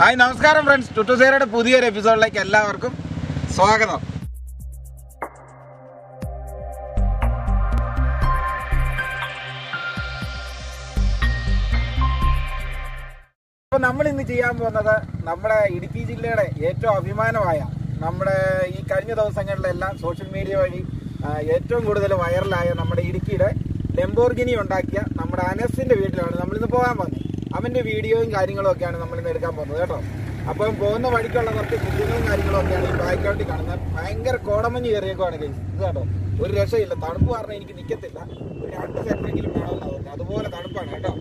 Hi നമസ്കാരം friends. ടുട്ടുസേരയുടെ പുതിയൊരു എപ്പിസോഡിലേക്ക് എല്ലാവർക്കും സ്വാഗതം. അപ്പോൾ നമ്മൾ ഇന്ന് ചെയ്യാൻ പോകുന്നത് നമ്മുടെ ഇടുക്കി ജില്ലയുടെ ഏറ്റവും അഭിമാനമായ നമ്മുടെ ഈ കഴിഞ്ഞ ദിവസങ്ങളിലെല്ലാം സോഷ്യൽ മീഡിയ വഴി ഏറ്റവും കൂടുതൽ വൈറലായ നമ്മുടെ ഇടുക്കിയുടെ ലെംബോർഗിനി ഉണ്ടാക്കിയ നമ്മുടെ അനസിന്റെ വീട്ടിലാണ് നമ്മളിന്ന് പോകാൻ പോകുന്നത്. അവന്റെ വീഡിയോയും കാര്യങ്ങളും ഒക്കെയാണ് നമ്മളിന്ന് എടുക്കാൻ പോകുന്നത് കേട്ടോ. അപ്പം പോകുന്ന വഴിക്കുള്ള കുറച്ച് കുഞ്ഞുങ്ങളും കാര്യങ്ങളും ഒക്കെയാണ് ഈ ബാക്ക്ഗ്രൗണ്ടിൽ കാണുന്നത്. ഭയങ്കര കോടമഞ്ഞ് കയറിയേക്കുവാണ് guys. ഇത് കേട്ടോ ഒരു രക്ഷയില്ല. തണുപ്പ് പറഞ്ഞാൽ എനിക്ക് നിൽക്കത്തില്ല ഒരു രണ്ട് സെക്കൻഡെങ്കിലും വേണമെന്നാണ് തോന്നുന്നത് അതുപോലെ തണുപ്പാണ് കേട്ടോ.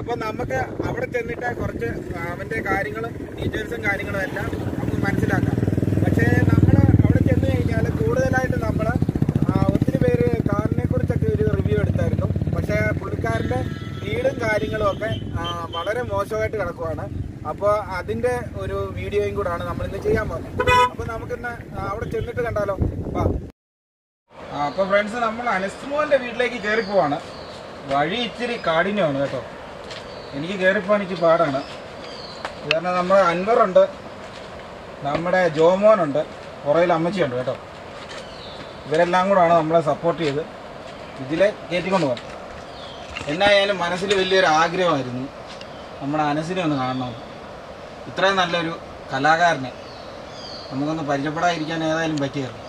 അപ്പം നമുക്ക് അവിടെ ചെന്നിട്ട് കുറച്ച് അവന്റെ കാര്യങ്ങളും ഡീറ്റെയിൽസും കാര്യങ്ങളും എല്ലാം നമുക്ക് മനസ്സിലാക്കാം. പക്ഷേ നമ്മൾ അവിടെ ചെന്ന് കഴിഞ്ഞാൽ കൂടുതലായിട്ട് നമ്മൾ ഒത്തിരി പേര് കാറിനെ കുറിച്ചൊക്കെ ഒരു റിവ്യൂ എടുത്തായിരുന്നു. പക്ഷേ പുള്ളിക്കാരന്റെ വീടും കാര്യങ്ങളും ഒക്കെ വളരെ മോശമായിട്ട് കിടക്കുവാണ്. അപ്പോൾ അതിന്റെ ഒരു വീഡിയോയും കൂടാണ് നമ്മൾ ഇന്ന് ചെയ്യാൻ പോകുന്നത്. അപ്പോൾ നമുക്കിന്ന് അവിടെ ചെന്നിട്ട് കണ്ടാലോ? വാ. അപ്പോൾ ഫ്രണ്ട്സ് നമ്മൾ അനസ്മോന്റെ വീട്ടിലേക്ക് കയറി പോവാണ്. വഴി ഇച്ചിരി കാഠിന്യമാണ് കേട്ടോ. എനിക്ക് കയറിപ്പോകാൻ ഇച്ചിരി പാടാണ്. കാരണം നമ്മുടെ അൻവറുണ്ട് നമ്മുടെ ജോമോനുണ്ട് പുറയിൽ അമ്മച്ചിയുണ്ട് കേട്ടോ. ഇവരെല്ലാം കൂടാണ് നമ്മളെ സപ്പോർട്ട് ചെയ്ത്. ഇതിലെ കയറ്റിക്കൊണ്ട് പോകാം എന്നായാലും മനസ്സിൽ വലിയൊരു ആഗ്രഹമായിരുന്നു. നമ്മുടെ അനസിനെ ഒന്ന് കാണണം. ഇത്രയും നല്ലൊരു കലാകാരനെ നമുക്കൊന്ന് പരിചയപ്പെടാതിരിക്കാൻ ഏതായാലും പറ്റിയായിരുന്നു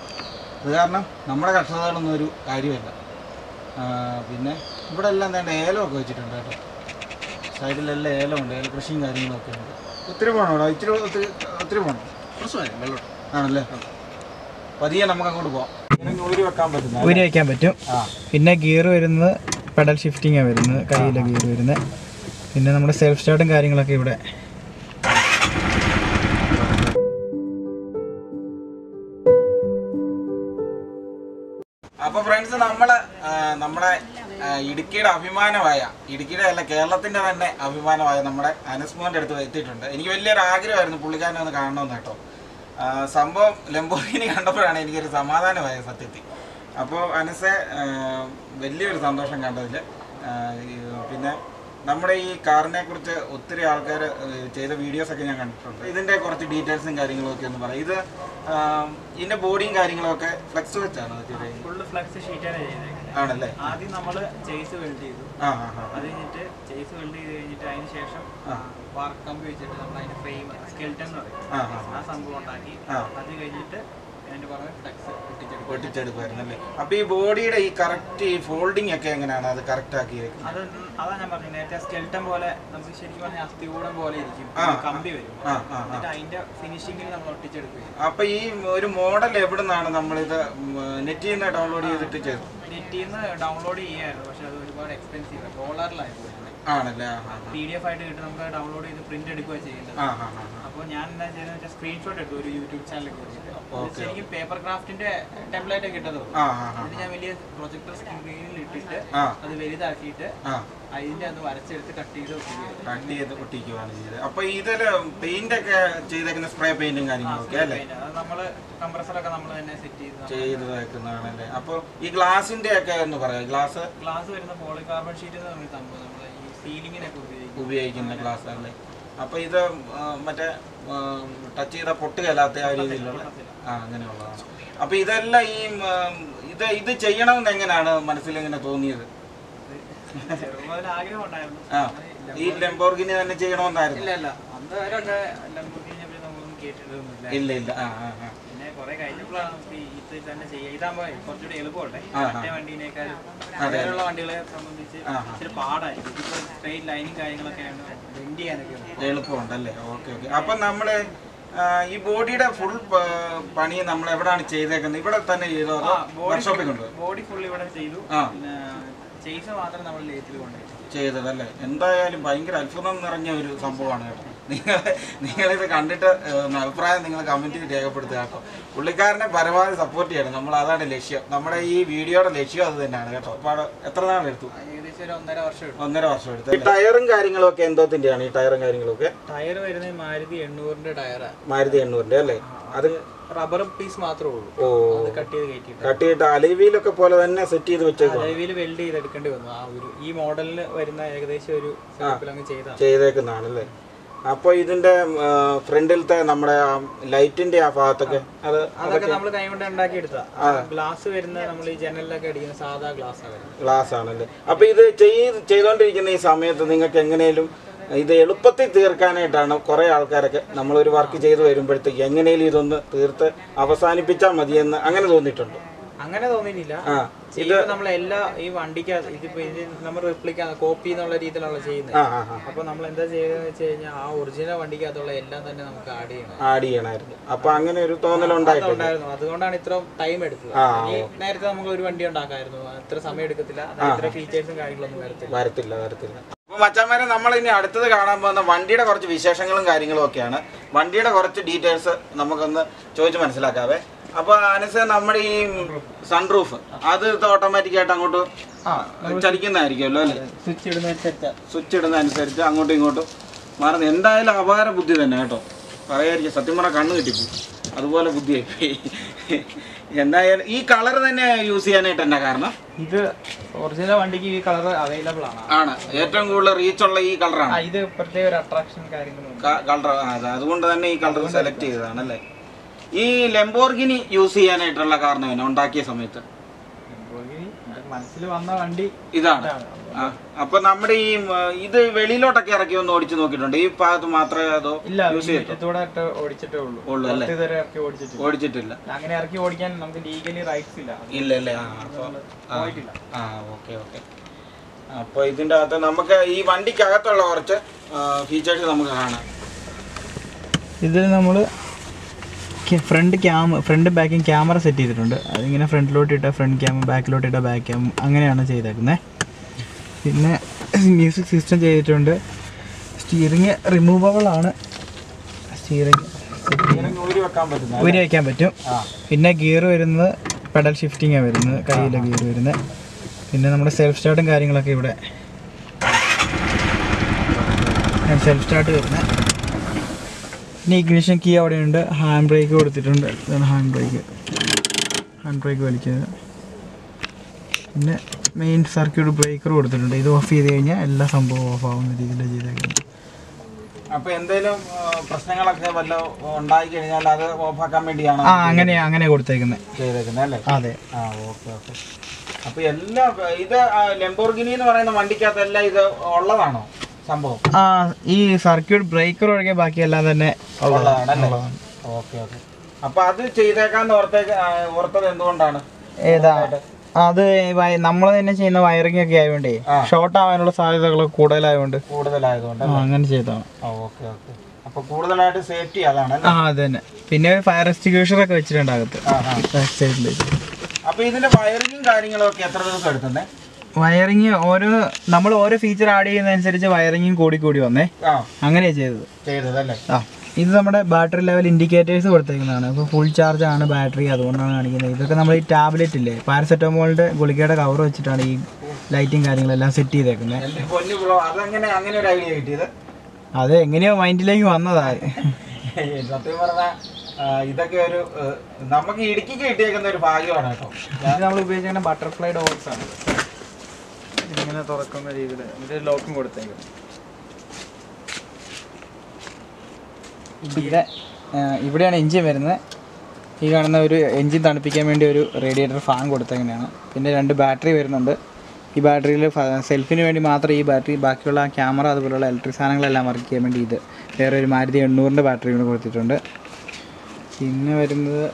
അത് കാരണം നമ്മുടെ കർഷകകളൊന്നും ഒരു കാര്യമല്ല. പിന്നെ ഇവിടെ എല്ലാം വേണ്ട ഏലമൊക്കെ വെച്ചിട്ടുണ്ട് കേട്ടോ. സൈഡിലെല്ലാം ഏലമുണ്ട് ഏല കൃഷിയും കാര്യങ്ങളൊക്കെ ഉണ്ട്. ഒത്തിരി പോകണം ഇവിടെ? ഇച്ചിരി ഒത്തിരി ഒത്തിരി പോകണം? ആണല്ലേ? പതിയെ നമുക്ക് അങ്ങോട്ട് പോവാം ഊരി വെക്കാൻ പറ്റും. ഊരി വയ്ക്കാൻ പറ്റും. ആ. പിന്നെ ഗിയർ വരുന്നത് പെഡൽ ഷിഫ്റ്റിംഗാണ് വരുന്നത് കയ്യിലെ ഗിയർ വരുന്നത്. പിന്നെ നമ്മുടെ സെൽഫ് സ്റ്റാർട്ടും കാര്യങ്ങളൊക്കെ ഇവിടെ. അപ്പൊ ഫ്രണ്ട്സ് നമ്മൾ നമ്മുടെ ഇടുക്കിയുടെ അഭിമാനമായ ഇടുക്കിയുടെ അല്ല കേരളത്തിന്റെ തന്നെ അഭിമാനമായ നമ്മുടെ അനസ്മോന്റെ അടുത്ത് എത്തിയിട്ടുണ്ട്. എനിക്ക് വലിയൊരു ആഗ്രഹമായിരുന്നു പുള്ളിക്കാരനെ ഒന്ന് കാണണമെന്ന് കേട്ടോ. സംഭവം ലംബോഗിനി കണ്ടപ്പോഴാണ് എനിക്കൊരു സമാധാനമായ സത്യത്തിൽ. അപ്പോൾ അനസെ വലിയൊരു സന്തോഷം കണ്ടതിൽ പിന്നെ നമ്മുടെ ഈ കാറിനെ കുറിച്ച് ഒത്തിരി ആൾക്കാർ ചെയ്ത വീഡിയോസ് ഒക്കെ ഞാൻ കണ്ടിട്ടുണ്ട്. ഇതിന്റെ കുറച്ച് ഡീറ്റെയിൽസും കാര്യങ്ങളും ഒക്കെ ഒന്ന് പറയാം ഇത് ഇതിന്റെ ബോഡിയും കാര്യങ്ങളൊക്കെ ഫ്ലെക്സ് വെച്ചാണ് ഫുള്ള് ഫ്ലെക്സ് ഷീറ്റാണ് ആണല്ലേ? ആദ്യം നമ്മൾ ചേസ് വെൽഡ് ചെയ്തു. അത് കഴിഞ്ഞിട്ട് ചേസ് വെൽഡ് ചെയ്ത് കഴിഞ്ഞിട്ട് അതിന് ശേഷം വാർക്ക് കമ്പി വെച്ചിട്ട് നമ്മൾ അതിന്റെ ഫ്രെയിം സ്കെൽറ്റൻ എന്ന് പറയും. ആ സംഭവം ഉണ്ടാക്കി. അത് കഴിഞ്ഞിട്ട് അതിന്റെ പുറമെ ഫ്ലക്സ് ഒട്ടിച്ചെടുക്കും. പൊട്ടിച്ചെടുക്കുമായിരുന്നു അല്ലേ അപ്പൊ ഈ ബോഡിയുടെ ഈ കറക്റ്റ് ഈ ഫോൾഡിംഗ് ഒക്കെ എങ്ങനെയാണ് അത് കറക്റ്റ് ആക്കി അത് അതാ ഞാൻ പറഞ്ഞു നേരത്തെ സ്കെൽറ്റൻ പോലെ നമുക്ക് ശരിക്കും പറഞ്ഞാൽ അസ്ഥികൂടം പോലെ ഇരിക്കും. കമ്പി വരും. എന്നിട്ട് അതിന്റെ ഫിനിഷിങ്ങിൽ നമ്മൾ ഒട്ടിച്ചെടുക്കുകയും അപ്പൊ ഈ ഒരു മോഡൽ എവിടെ നിന്നാണ് നമ്മളിത് നെറ്റിൽ നിന്ന് ഡൗൺലോഡ് ചെയ്തിട്ട് ചെയ്തത്? നെറ്റിൽ നിന്ന് ഡൗൺലോഡ് ചെയ്യായിരുന്നു പക്ഷെ അത് ഒരുപാട് എക്സ്പെൻസീവ് ഡോളറിലായിരുന്നു ആണല്ലേ? പി ഡി എഫ് ആയിട്ട് കിട്ടും നമുക്ക് ഡൗൺലോഡ് ചെയ്ത് പ്രിന്റ് എടുക്കുക ചെയ്യുന്നത് അപ്പോൾ ഞാൻ എന്താ ചെയ്യുന്നത് വെച്ചാൽ സ്ക്രീൻഷോട്ട് എടുത്തു ഒരു യൂട്യൂബ് ചാനലിൽ. ശരിക്കും പേപ്പർ ക്രാഫ്റ്റിന്റെ ടെംപ്ലേറ്റ് ആ എന്നിട്ട് ഞാൻ വലിയ പ്രൊജക്ടർ സ്ക്രീനിൽ ഇട്ടിട്ട് അത് വലുതാക്കിയിട്ട് അതിന്റെ അത് വരച്ചെടുത്ത് കട്ട് ചെയ്ത്. കട്ട് ചെയ്ത് ഒട്ടിക്കുകയാണ് ചെയ്തത്. അപ്പൊ ഇതിൽ പെയിന്റ് ഒക്കെ ചെയ്തേക്കുന്ന സ്പ്രേ പെയിന്റും കാര്യങ്ങളൊക്കെ അല്ലേ? അത് നമ്മൾ കംപ്രസറൊക്കെ നമ്മൾ തന്നെ സെറ്റ് ചെയ്ത് ചെയ്ത് അപ്പൊ ഈ ഗ്ലാസിന്റെ ഒക്കെ എന്ന് പറയാം. ഗ്ലാസ് ഗ്ലാസ് വരുന്ന പോളികാർബൺ ഷീറ്റ് എന്ന് പറഞ്ഞ സംഭവം സീലിങ്ങിനൊക്കെ ഉപയോഗിക്കും. ഉപയോഗിക്കുന്ന ഗ്ലാസ് അപ്പോൾ അപ്പൊ ഇത് മറ്റേ ടച്ച് ചെയ്ത പൊട്ടുകയല്ലാത്ത ആ രീതിയിലുള്ള ആ അങ്ങനെയുള്ളതാണ്. അപ്പൊ ഇതെല്ലാം ഈ ഇത് ഇത് ചെയ്യണമെന്ന് എങ്ങനെയാണ് മനസ്സിൽ ഇങ്ങനെ തോന്നിയത് ആ. ഈ ലെംബോർഗിനി തന്നെ ചെയ്യണമെന്നായിരുന്നു? ഇല്ല ഇല്ല. ആ ആ. കുറെ കഴിഞ്ഞപ്പോഴാണ് നമുക്ക് ഈ ഇത് തന്നെ ചെയ്യാം. ഇതാകുമ്പോ കുറച്ചുകൂടി എളുപ്പമുണ്ടേ ആ, ആ. മറ്റേ വണ്ടീനേക്കാളും അതെ. വണ്ടികളെ സംബന്ധിച്ച്. ഇച്ചിരി പാടായിരിക്കും. സ്ട്രെയിറ്റ് ലൈനും ബെൻഡ് ചെയ്യാനൊക്കെ എളുപ്പമുണ്ടല്ലേ? Okay okay. അപ്പൊ നമ്മൾ ഈ ബോഡിയുടെ ഫുൾ പണി നമ്മൾ എവിടെയാണ് ചെയ്തേക്കുന്നത്? ഇവിടെ തന്നെ ചെയ്തോ അതോ ബോഡി വർക്ക്ഷോപ്പിൽ കൊണ്ടുപോയി? ബോഡി ഫുൾ ഇവിടെ ചെയ്തു. ചെയ്സ് മാത്രം നമ്മൾ ലേത്തിൽ കൊണ്ടുപോയി. ചെയ്തതല്ലേ? എന്തായാലും ഭയങ്കര അത്ഭുതം നിറഞ്ഞ ഒരു സംഭവമാണ് കേട്ടോ. നിങ്ങൾ നിങ്ങളിത് കണ്ടിട്ട് അഭിപ്രായം നിങ്ങൾ കമന്റിൽ രേഖപ്പെടുത്തുക കേട്ടോ. പുള്ളിക്കാരനെ പരമാവധി സപ്പോർട്ട് ചെയ്യണം. നമ്മൾ അതാണ് ലക്ഷ്യം. നമ്മുടെ ഈ വീഡിയോയുടെ ലക്ഷ്യം അത് തന്നെയാണ് കേട്ടോ. അപ്പോൾ എത്ര വർഷം എടുത്തു. ഒന്നര വർഷം എടുത്തു ടയറും ടയറും കാര്യങ്ങളൊക്കെ എന്തോത്തിന്റെയാണ് ഈ ടയറും കാര്യങ്ങളൊക്കെ? ടയർ വരുന്നത് മാരുതി എണ്ണൂറിന്റെ ടയറാണ് മാരുതി എണ്ണൂറിന്റെ അല്ലേ? അത് റബ്ബർ പീസ് മാത്രമേ ഉള്ളൂ. ഓ. അത് കട്ട് ചെയ്ത് കയറ്റിയിട്ട് കട്ട് ചെയ്തിട്ട് അലവിയിലൊക്കെ പോലെ തന്നെ സെറ്റ് ചെയ്ത് വെച്ചേക്കും അലവിൽ വെൽഡ് ചെയ്ത് എടുക്കേണ്ടി വന്നു. ആ ഒരു ഈ മോഡലിന് വരുന്ന ഏകദേശം ഒരു ചെയ്തേക്കുന്നതാണ് അങ്ങ് ചെയ്താണ് ചെയ്തേക്കുന്നതാണല്ലേ അപ്പൊ ഇതിന്റെ ഫ്രണ്ടിലത്തെ നമ്മുടെ ലൈറ്റിന്റെ ആ ഭാഗത്തൊക്കെ അത് അതൊക്കെ നമ്മൾ കൈ കൊണ്ട് ഉണ്ടാക്കി എടുത്താ ഗ്ലാസ് വരുന്ന നമ്മൾ ഈ ജനലിലൊക്കെ അടിക്കുന്ന സാധാ ഗ്ലാസ് ആണ്. ഗ്ലാസ് ആണല്ലേ അപ്പൊ ഇത് ചെയ്ത് ചെയ്തോണ്ടിരിക്കുന്ന ഈ സമയത്ത് നിങ്ങൾക്ക് എങ്ങനെയും ഇത് എളുപ്പത്തിൽ തീർക്കാനായിട്ടാണ് കുറെ ആൾക്കാരൊക്കെ നമ്മളൊരു വർക്ക് ചെയ്ത് വരുമ്പോഴത്തേക്ക് എങ്ങനെയും ഇതൊന്ന് തീർത്ത് അവസാനിപ്പിച്ചാൽ മതിയെന്ന് അങ്ങനെ തോന്നിയിട്ടുണ്ട്. അങ്ങനെ തോന്നിയിട്ടില്ല. ആ. ചെയ്യുമ്പോൾ നമ്മൾ എല്ലാ ഈ വണ്ടിക്ക് ഇതിപ്പോ ഇത് നമ്മൾ റിപ്ലിക്ക കോപ്പി എന്നുള്ള രീതിയിലുള്ള ചെയ്യുന്നത്. അപ്പൊ നമ്മൾ എന്താ ചെയ്യുന്നത് വെച്ച് കഴിഞ്ഞാൽ ആ ഒറിജിനൽ വണ്ടിക്കകത്തുള്ള എല്ലാം തന്നെ നമുക്ക് ആഡ് ചെയ്യണം. ആഡ് ചെയ്യണമായിരുന്നു. അപ്പൊ അങ്ങനെ ഒരു തോന്നലുണ്ടായിരുന്നു അതുകൊണ്ടാണ് ഇത്ര ടൈം എടുത്തത്. നേരത്തെ നമുക്ക് ഒരു വണ്ടി ഉണ്ടാക്കായിരുന്നു. ഇത്ര സമയം എടുക്കത്തില്ല. ഇത്ര ഫീച്ചേഴ്സും കാര്യങ്ങളൊന്നും വരത്തില്ല. വരത്തില്ല വരത്തില്ല. അപ്പൊ മച്ചാമാരെ നമ്മൾ ഇനി അടുത്തത് കാണാൻ പോകുന്ന വണ്ടിയുടെ കുറച്ച് വിശേഷങ്ങളും കാര്യങ്ങളും ഒക്കെയാണ്. വണ്ടിയുടെ കുറച്ച് ഡീറ്റെയിൽസ് നമുക്കൊന്ന് ചോദിച്ച് മനസ്സിലാക്കാവേ. അപ്പൊ അനസ നമ്മുടെ ഈ സൺറൂഫ് അത് ഓട്ടോമാറ്റിക് ആയിട്ട് അങ്ങോട്ട് ചലിക്കുന്നതായിരിക്കുമല്ലോ അല്ലേ? സ്വിച്ച് ഇടുന്ന സ്വിച്ച് ഇടുന്ന അനുസരിച്ച് അങ്ങോട്ടും ഇങ്ങോട്ടും മാറുന്നത്. എന്തായാലും അപാര ബുദ്ധി തന്നെ കേട്ടോ. പറയായിരിക്കും സത്യം പറഞ്ഞാൽ കണ്ണ് കിട്ടിപ്പോ അതുപോലെ ബുദ്ധിയായി എന്തായാലും ഈ കളർ തന്നെ യൂസ് ചെയ്യാനായിട്ട് എന്നാ കാരണം? ഇത് ഒറിജിനൽ വണ്ടിക്ക് ഈ കളർ അവൈലബിൾ ആണ്. ആണ്. ഏറ്റവും കൂടുതൽ റീച്ച് ഉള്ള ഈ കളറാണ് ഇത് പ്രത്യേക ഒരു അട്രാക്ഷൻ കാര്യങ്ങളും കളർ അതുകൊണ്ട് തന്നെ ഈ കളർ സെലക്ട് ചെയ്തതാണ് അല്ലേ? ഈ ലെംബോർഗിനി യൂസ് ചെയ്യാനായിട്ടുള്ള കാരണം എന്നാ? ഉണ്ടാക്കിയ സമയത്ത്. മനസ്സിൽ വന്ന വണ്ടി. ഇതാണ്. അപ്പൊ നമ്മുടെ ഈ ഇത് വെളിയിലോട്ടൊക്കെ ഇറക്കി ഒന്ന് ഓടിച്ചു നോക്കിയിട്ടുണ്ട്. ഈ ഭാഗത്ത് മാത്രമേ അതോ ഇല്ല യൂസ് ഓടിച്ചിട്ടേ ഉള്ളൂ. ഉള്ളൂ അല്ലേ? ഓടിച്ചിട്ടില്ല. ഓടിച്ചിട്ടില്ല. അങ്ങനെ ഇറക്കി ഓടിക്കാൻ നമുക്ക് ലീഗലി റൈറ്റ്സ് ഇല്ല. ഇല്ല അല്ലേ ആ ഓക്കെ ഓക്കെ അപ്പൊ ഇതിന്റെ അകത്ത് നമുക്ക് ഈ വണ്ടിക്കകത്തുള്ള കുറച്ച് ഫീച്ചേഴ്സ് നമുക്ക് കാണാം. ഇതിൽ നമ്മൾ ഫ്രണ്ട് ക്യാമ ഫ്രണ്ട് ബാക്കും ക്യാമറ സെറ്റ് ചെയ്തിട്ടുണ്ട്. അതിങ്ങനെ ഫ്രണ്ടിലോട്ട് ഇട്ട ഫ്രണ്ട് ക്യാം ബാക്കിലോട്ട് ഇട്ട ബാക്ക് ക്യാം അങ്ങനെയാണ് ചെയ്തേക്കുന്നത് പിന്നെ മ്യൂസിക് സിസ്റ്റം ചെയ്തിട്ടുണ്ട്. സ്റ്റിയറിങ് വെക്കാൻ പറ്റുന്ന ഊരി വയ്ക്കാൻ പറ്റും. പിന്നെ ഗിയർ വരുന്നത് പെഡൽ ഷിഫ്റ്റിങ്ങാണ് വരുന്നത്. കയ്യിലെ ഗിയർ വരുന്നത്. പിന്നെ നമ്മുടെ സെൽഫ് സ്റ്റാർട്ടും കാര്യങ്ങളൊക്കെ ഇവിടെ. സെൽഫ് സ്റ്റാർട്ട് വരുന്നത്. പിന്നെ ഇഗ്നിഷൻ കീ അവിടെയുണ്ട്. ഹാൻഡ് ബ്രേക്ക് കൊടുത്തിട്ടുണ്ട്. ഇതാണ് ഹാൻഡ് ബ്രേക്ക്. ഹാൻഡ് ബ്രേക്ക് വലിക്കുന്നത്. പിന്നെ മെയിൻ സർക്യൂട്ട് ബ്രേക്കർ കൊടുത്തിട്ടുണ്ട്. ഇത് ഓഫ് ചെയ്ത് കഴിഞ്ഞാൽ എല്ലാ സംഭവവും ഓഫ് ആവുന്ന രീതിയിൽ ചെയ്തേക്കുന്നത്. അപ്പോൾ എന്തെങ്കിലും പ്രശ്നങ്ങളൊക്കെ വല്ല ഉണ്ടായി കഴിഞ്ഞാൽ അത് ഓഫാക്കാൻ വേണ്ടിയാണ്? ആ അങ്ങനെ അങ്ങനെ കൊടുത്തേക്കുന്നത് ചെയ്തേക്കുന്നത് അല്ലേ? അതെ. ആ ഓക്കെ ഓക്കെ. അപ്പോൾ എല്ലാ ഇത് ലെമ്പോർഗിനി എന്ന് പറയുന്ന വണ്ടിക്കകത്ത് എല്ലാം ഇത് ഉള്ളതാണോ? സംഭവം. ആ ഈ സർക്യൂട്ട് ബ്രേക്കർ ഒഴികെ ബാക്കിയെല്ലാം തന്നെ ഓക്കെ ഓക്കെ. അപ്പൊ അത് ചെയ്തേക്കാന്ന് ഓർത്തേക്ക് ഓർത്തത് എന്തുകൊണ്ടാണ്? ഏതാ? അത് നമ്മൾ തന്നെ ചെയ്യുന്ന വയറിംഗ് ഒക്കെ ആയതുകൊണ്ടേ ഷോർട്ട് ആവാനുള്ള സാധ്യതകൾ കൂടുതലായതുകൊണ്ട്. കൂടുതലായതുകൊണ്ട് അങ്ങനെ ചെയ്താണ് ഓക്കെ ഓക്കെ. അപ്പൊ കൂടുതലായിട്ട് സേഫ്റ്റി അതാണ് ആ അത് തന്നെ പിന്നെ ഫയർ എക്സ്റ്റിങ്യൂഷർ ഒക്കെ വെച്ചിട്ടുണ്ട് അകത്ത്. അപ്പൊ ഇതിന്റെ വയറിംഗും കാര്യങ്ങളും ഒക്കെ എത്ര ദിവസം എടുക്കുന്നേ വയറിങ് ഓരോ നമ്മൾ ഓരോ ഫീച്ചർ ആഡ് ചെയ്യുന്നതനുസരിച്ച് വയറിങ്ങും കൂടി കൂടി വന്നേ. അങ്ങനെയാ ചെയ്തത്. ചെയ്തതല്ലേ? ആ. ഇത് നമ്മുടെ ബാറ്ററി ലെവൽ ഇൻഡിക്കേറ്റേഴ്സ് കൊടുത്തേക്കുന്നതാണ്. അപ്പോൾ ഫുൾ ചാർജ് ആണ് ബാറ്ററി അതുകൊണ്ടാണ് കാണിക്കുന്നത്. ഇതൊക്കെ നമ്മൾ ഈ ടാബ്ലറ്റ് ഇല്ലേ? പാരസെറ്റമോളിന്റെ ഗുളികയുടെ കവർ വെച്ചിട്ടാണ് ഈ ലൈറ്റും കാര്യങ്ങളെല്ലാം സെറ്റ് ചെയ്തേക്കുന്നത് അത് എങ്ങനെയോ മൈൻഡിലേക്ക് വന്നതാ. സത്യം പറഞ്ഞാൽ ഇതൊക്കെ ഒരു നമുക്ക് ഇടുക്കിക്ക് കിട്ടിയേക്കുന്ന ഒരു ഭാഗ്യമാണ് കേട്ടോ. നമ്മൾ ഉപയോഗിക്കുന്ന ബട്ടർഫ്ലൈ ഡോർസ് ആണ്. ഇതിങ്ങനെ തുറക്കുന്ന രീതിയിൽ ഇതിൽ ലോക്കും കൊടുത്തേക്കും. ഇവിടെ ഇവിടെയാണ് എഞ്ചിൻ വരുന്നത്. ഈ കാണുന്ന ഒരു എഞ്ചിൻ തണുപ്പിക്കാൻ വേണ്ടി ഒരു റേഡിയേറ്റർ ഫാൻ കൊടുത്തേക്കുന്നതാണ്. പിന്നെ രണ്ട് ബാറ്ററി വരുന്നുണ്ട്. ഈ ബാറ്ററിയിൽ സെൽഫിന് വേണ്ടി മാത്രം ഈ ബാറ്ററി ബാക്കിയുള്ള ക്യാമറ അതുപോലുള്ള ഇലക്ട്രിക് സാധനങ്ങളെല്ലാം വർക്ക് ചെയ്യാൻ വേണ്ടി ഇത് വേറെ ഒരു മാരുതി എണ്ണൂറിന്റെ ബാറ്ററി കൂടെ കൊടുത്തിട്ടുണ്ട്. പിന്നെ വരുന്നത്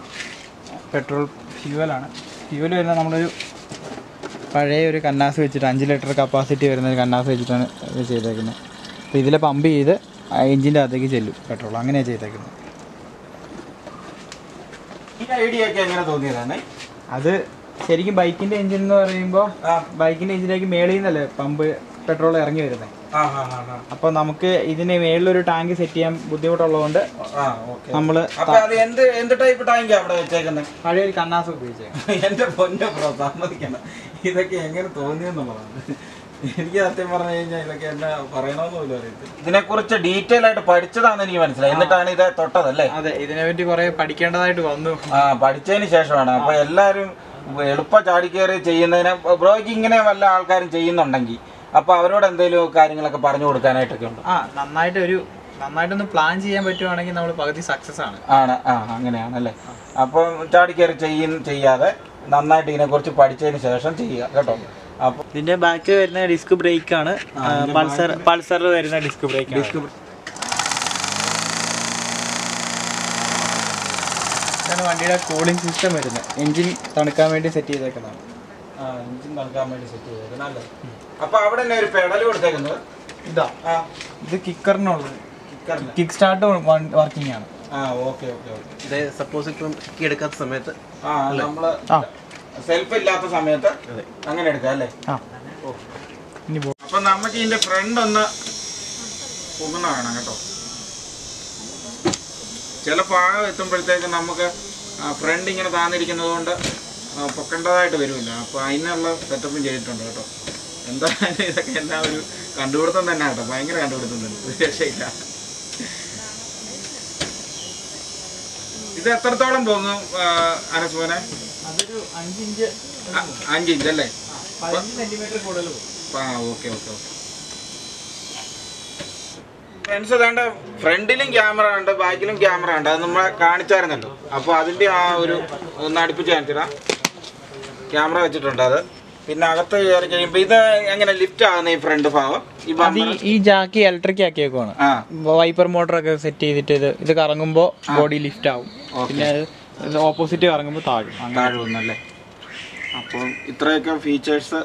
പെട്രോൾ ഫ്യൂവലാണ് ഫ്യൂവൽ വരുന്നത് നമ്മളൊരു പഴയ ഒരു കന്നാസ് വെച്ചിട്ട് അഞ്ച് ലിറ്റർ കപ്പാസിറ്റി വരുന്ന ഒരു കന്നാസ് വെച്ചിട്ടാണ് ഇത് ചെയ്തേക്കുന്നത് അപ്പോൾ ഇതിൽ പമ്പ് ചെയ്ത് എഞ്ചിന്റെ അകത്തേക്ക് ചെല്ലും. പെട്രോൾ അങ്ങനെയാണ് ചെയ്തേക്കുന്നത് എങ്ങനെ തോന്നിയതാണ്? അത് ശരിക്കും ബൈക്കിന്റെ എഞ്ചിൻ എന്ന് പറയുമ്പോൾ ബൈക്കിന്റെ എഞ്ചിനേക്ക് എഞ്ചിലേക്ക് മേളിൽ നിന്നല്ലേ പമ്പ് പെട്രോൾ ഇറങ്ങി വരുന്നത് അപ്പൊ നമുക്ക് ഇതിന് മേളിലൊരു ടാങ്ക് സെറ്റ് ചെയ്യാൻ ബുദ്ധിമുട്ടുള്ളതുകൊണ്ട് നമ്മൾ എന്ത് എന്ത് ടൈപ്പ് ടാങ്ക് അവിടെ വെച്ചേക്കുന്നത് പഴയ ഒരു കന്നാസ് ഉപയോഗിച്ചേ എന്റെ പൊന്നെ സമ്മതിക്കണം. ഇതൊക്കെ എങ്ങനെ തോന്നിയെന്നുള്ളതാണ് എനിക്ക് സത്യം പറഞ്ഞു കഴിഞ്ഞാൽ ഇതൊക്കെ എന്നാ പറയണമെന്ന് പോലും അറിയത്തില്ല. ഇതിനെ കുറിച്ച് ഡീറ്റെയിൽ ആയിട്ട് പഠിച്ചതാണെന്ന് എനിക്ക് മനസ്സിലായി. എന്നിട്ടാണ് ഇത് തൊട്ടതല്ലേ? അതെ ഇതിനെ പറ്റി കുറെ പഠിക്കേണ്ടതായിട്ട് വന്നു. ആ പഠിച്ചതിന് ശേഷമാണ്. അപ്പൊ എല്ലാരും എളുപ്പ ചാടിക്കേറി ചെയ്യുന്നതിന് ബ്രോയ്ക്ക് ഇങ്ങനെ വല്ല ആൾക്കാരും ചെയ്യുന്നുണ്ടെങ്കിൽ അപ്പൊ അവരോട് എന്തെങ്കിലും കാര്യങ്ങളൊക്കെ പറഞ്ഞു കൊടുക്കാനായിട്ടൊക്കെ ഉണ്ട്? ആ നന്നായിട്ട് ഒരു നന്നായിട്ടൊന്ന് പ്ലാൻ ചെയ്യാൻ പറ്റുവാണെങ്കിൽ നമ്മൾ പകുതി സക്സസ് ആണ്. ആണ് ആ അങ്ങനെയാണല്ലേ അപ്പം ചാടിക്കേറി ചെയ്യും ചെയ്യാതെ നന്നായിട്ട് ഇതിനെക്കുറിച്ച് പഠിച്ചതിന് ശേഷം ചെയ്യുക കേട്ടോ? അപ്പോൾ ഇതിന്റെ ബാക്ക് വരുന്ന ഡിസ്ക് ബ്രേക്ക് ആണ്. പൾസർ പൾസറിൽ വരുന്ന ഡിസ്ക് ബ്രേക്ക് ഡിസ്ക് ഇതാണ് വണ്ടിയുടെ കൂളിംഗ് സിസ്റ്റം വരുന്നത്. എഞ്ചിൻ തണുക്കാൻ വേണ്ടി സെറ്റ് ചെയ്തേക്കുന്നതാണ്. ആ എഞ്ചിൻ തണുക്കാൻ വേണ്ടി സെറ്റ് ചെയ്തേക്കുന്നത്. അപ്പോൾ അവിടെ തന്നെ ഒരു പെഡൽ കൊടുത്തേക്കുന്നത്. ഇതാ. ഇത് കിക്കറിനുള്ളത് കിക്കറിന് കിക്ക് സ്റ്റാർട്ട് വർക്കിംഗ് ആണ്. ആ ഓക്കെ ഓക്കെ ഓക്കെ. സപ്പോസ് ഇപ്പം കീ എടുക്കാത്ത സമയത്ത് സെൽഫ് ഇല്ലാത്ത സമയത്ത് അങ്ങനെ എടുക്കാം അല്ലേ? അപ്പൊ നമുക്ക് ഇതിന്റെ ഫ്രണ്ട് ഒന്ന് പൊങ്ങുന്ന വേണം കേട്ടോ. ചില പാകം എത്തുമ്പോഴത്തേക്ക് നമുക്ക് ഫ്രണ്ട് ഇങ്ങനെ താന്നിരിക്കുന്നത് കൊണ്ട് പൊക്കേണ്ടതായിട്ട് വരുമില്ല അപ്പൊ അതിനുള്ള സെറ്റപ്പും ചെയ്തിട്ടുണ്ട് കേട്ടോ. എന്തായാലും ഇതൊക്കെ എല്ലാവരും ഒരു കണ്ടുപിടുത്തം തന്നെ കേട്ടോ. ഭയങ്കര കണ്ടുപിടുത്തം തന്നെ. രക്ഷയില്ല. ഇത് എത്രത്തോളം പോകുന്നു അനസുവനെ അഞ്ച് ഇഞ്ച്. അല്ലേ? ആ ഓക്കെ ഓക്കെ ഓക്കെ. ഫ്രണ്ട്സ് വേണ്ട ഫ്രണ്ടിലും ക്യാമറ ഉണ്ട് ബാക്കിലും ക്യാമറ ഉണ്ട്. അത് നമ്മളെ കാണിച്ചായിരുന്നല്ലോ. അപ്പോൾ അതിന്റെ ആ ഒരു ഒന്ന് അടുപ്പിച്ച് കാണിച്ചിടാം. ക്യാമറ വെച്ചിട്ടുണ്ട് അത്. പിന്നെ അകത്ത് കയറി കഴിയുമ്പോ ഇത് എങ്ങനെ ലിഫ്റ്റ് ആകുന്ന ഈ ഫ്രണ്ട് ഭാഗം? ഈ അത് ഈ- ഈ ജാക്കി ഇലക്ട്രിക് ആക്കിയേക്കുവാണ്. ആ. വൈപ്പർ മോട്ടർ ഒക്കെ സെറ്റ് ചെയ്തിട്ട് ഇത് ഇത് കറങ്ങുമ്പോ ബോഡി ലിഫ്റ്റ് ആവും. പിന്നെ അത് ഓപ്പോസിറ്റ് കറങ്ങുമ്പോ താഴും. അങ്ങനെ. താഴുന്നല്ലേ അപ്പോൾ ഇത്രയൊക്കെ ഫീച്ചേഴ്സ്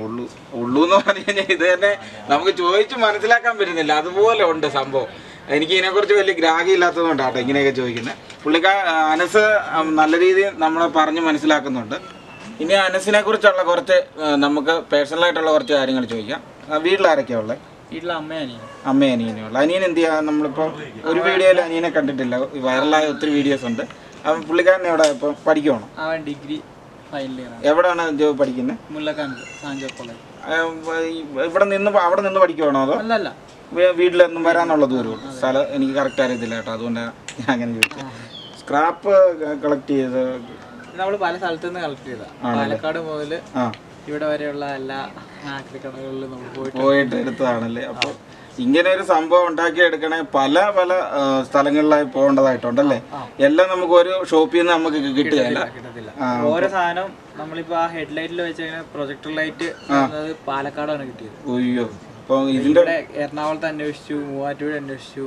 ഉള്ളൂ ഉള്ളൂ. എന്ന് പറഞ്ഞു കഴിഞ്ഞാൽ ഇത് തന്നെ നമുക്ക് ചോദിച്ച് മനസ്സിലാക്കാൻ പറ്റുന്നില്ല. അതുപോലെ ഉണ്ട് സംഭവം. എനിക്ക് ഇതിനെക്കുറിച്ച് വലിയ ഗ്രാഹ്യം ഇല്ലാത്തതുകൊണ്ടാട്ടോ ഇങ്ങനെയൊക്കെ ചോദിക്കുന്നത് പുള്ളിക്കാ അനസ് ഉം, നല്ല രീതിയിൽ നമ്മളെ പറഞ്ഞ് മനസ്സിലാക്കുന്നുണ്ട്. ഇനി അനസിനെ കുറിച്ചുള്ള കുറച്ച് നമുക്ക് പേഴ്സണൽ ആയിട്ടുള്ള കുറച്ച് കാര്യങ്ങൾ ചോദിക്കാം. വീട്ടിലാരൊക്കെയാ ഉള്ളത് വീട്ടിലെ അമ്മയാണ് അമ്മയും അനിയനും. ഉള്ളത് അനിയൻ എന്ത് ചെയ്യാ? നമ്മളിപ്പോൾ ഒരു വീഡിയോയിൽ അനിയനെ കണ്ടിട്ടില്ല. വൈറലായ ഒത്തിരി വീഡിയോസ് ഉണ്ട്. അപ്പം പുള്ളിക്കാരൻ എവിടെ ഇപ്പം പഠിക്കുവാണോ? അവൻ ഡിഗ്രി ഫൈനൽ ഇയർ എവിടെയാണ് ജോബ് പഠിക്കുന്നത് മുല്ലക്കാനത്ത് സാഞ്ചോ കോളേജ്. ഇവിടെ നിന്ന് അവിടെ നിന്ന് പഠിക്കുവാണോ അതോ? അല്ലല്ല. വീട്ടിലൊന്നും വരാനുള്ള ദൂരം സ്ഥലം എനിക്ക് കറക്റ്റ് അറിയത്തില്ല കേട്ടോ. അതുകൊണ്ടാണ് ഞാൻ അങ്ങനെ ചോദിച്ചത് സ്ക്രാപ്പ് കളക്ട് ചെയ്ത് നമ്മൾ പല സ്ഥലത്തു നിന്ന് കളക്ട് ചെയ്ത പാലക്കാട് മുതൽ ഇവിടെ വരെയുള്ള എല്ലാ ആക്രിക്കടകളിലും നമ്മൾ പോയിട്ട് പോയിട്ട് എടുത്തതാണല്ലേ? അപ്പൊ ഇങ്ങനെ ഒരു സംഭവം ഉണ്ടാക്കി എടുക്കണേ പല പല സ്ഥലങ്ങളിലായി പോകേണ്ടതായിട്ടുണ്ടല്ലേ? എല്ലാം നമുക്ക് ഒരു ഷോപ്പിൽ നിന്ന് നമുക്ക് കിട്ടുകയല്ല ഓരോ സാധനം നമ്മളിപ്പോ ആ ഹെഡ് ലൈറ്റിൽ വെച്ച പ്രൊജക്ടർ ലൈറ്റ് പാലക്കാടാണ് കിട്ടിയത്. അയ്യോ. ഇതിന്റെ എറണാകുളത്ത് അന്വേഷിച്ചു മൂവാറ്റൂർ അന്വേഷിച്ചു.